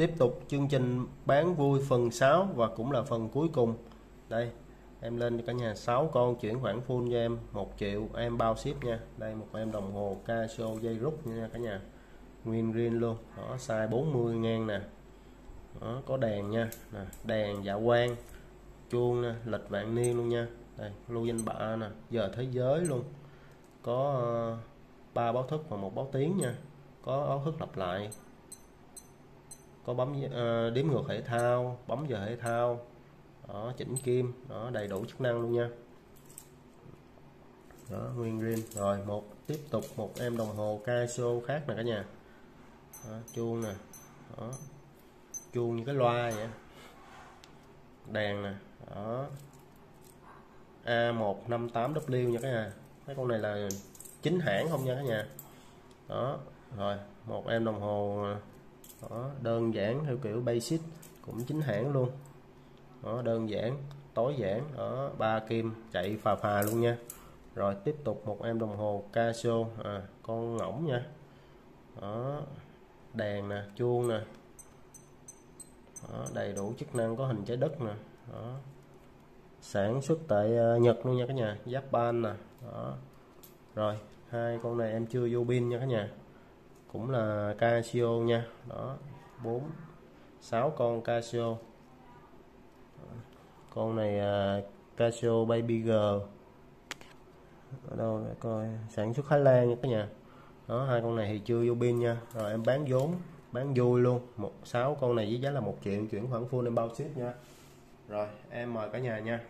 tiếp tục chương trình bán vui phần 6 và cũng là phần cuối cùng. Đây em lên cho cả nhà 6 con chuyển khoản full cho em 1 triệu em bao ship nha. Đây một em đồng hồ Casio dây rút nha cả nhà. Nguyên riêng luôn. Đó size 40 ngang nè. Đó, có đèn nha. Nè, đèn dạ quang chuông nè, lịch vạn niên luôn nha. Đây lưu danh bạ nè. Giờ thế giới luôn. Có uh, ba báo thức và một báo tiếng nha. Có báo thức lặp lại có bấm uh, đếm ngược thể thao bấm giờ thể thao. Đó chỉnh kim đó đầy đủ chức năng luôn nha. Đó nguyên riêng rồi một tiếp tục một em đồng hồ Casio khác nè cả nhà. Đó, chuông nè. Đó chuông như cái loa vậy đèn nè. Đó. A158W nha cả nhà. Mấy con này là chính hãng không nha cả nhà? Đó rồi một em đồng hồ đó, đơn giản theo kiểu basic cũng chính hãng luôn. Đó, đơn giản tối giản. Đó ba kim chạy phà phà luôn nha. Rồi tiếp tục một em đồng hồ Casio à, con ngỗng nha. Đó đèn nè chuông nè. Đó, đầy đủ chức năng có hình trái đất nè. Đó sản xuất tại à, Nhật luôn nha cả nhà Japan nè. Đó. Rồi hai con này em chưa vô pin nha cả nhà cũng là Casio nha. Đó bốn sáu con Casio. Con này uh, Casio Baby G. Ở đâu để coi sản xuất Thái Lan nha cả nhà. Đó hai con này thì chưa vô pin nha. Rồi em bán vốn bán vui luôn. Một sáu con này với giá là một triệu chuyển khoản full em bao ship nha. Rồi em mời cả nhà nha.